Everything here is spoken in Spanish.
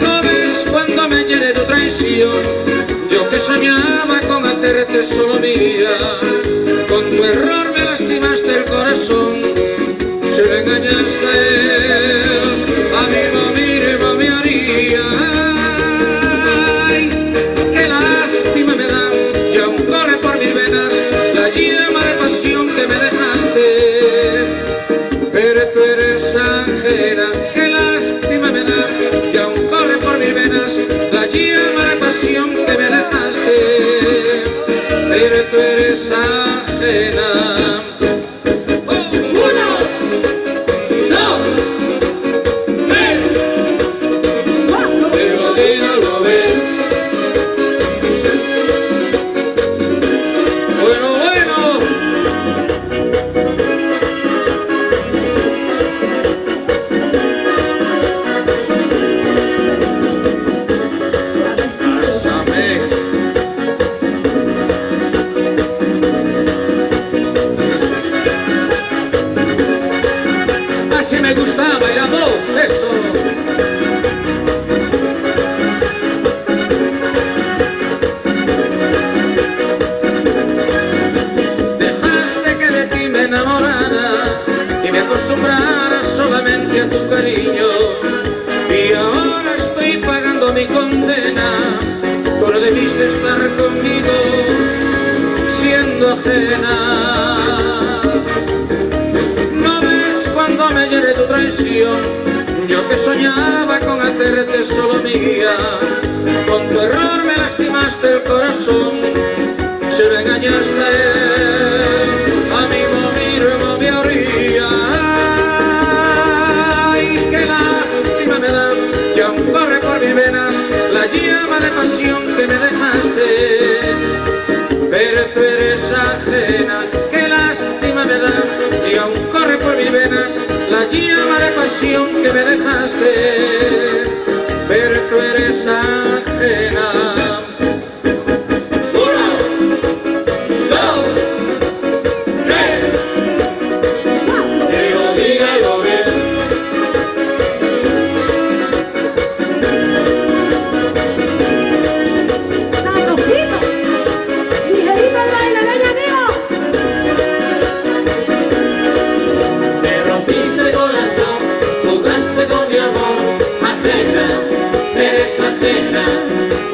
No ves cuando me llené tu traición, yo que soñaba con hacerte solo mía. Con tu error me lastimaste el corazón, se lo engañaste a mí lo mismo me haría. Qué lástima me da, y aún corre por mis venas la llama de pasión que me dejaste. Pero tú eres la No ves cuando me llevé tu traición, yo que soñaba con hacerte solo mía. Con tu error me lastimaste el corazón, se lo engañaste a amigo mismo me haría. Ay, qué lástima me da, y aún corre por mis venas la llama de pasión que me dejaste. Pero tú llama de pasión que me dejaste. Pero tú eres ajena. Eres